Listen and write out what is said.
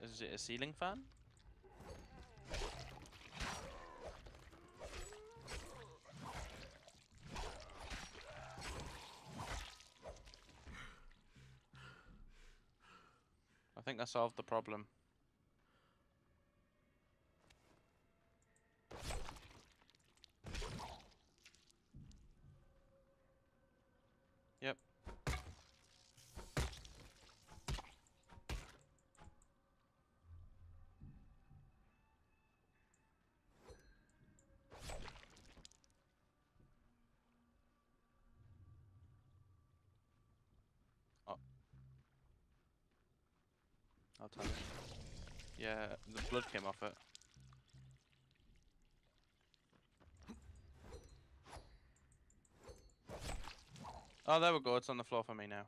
Is it a ceiling fan? I think I solved the problem. Yep. I'll tell you. Yeah, the blood came off it. Oh, there we go. It's on the floor for me now.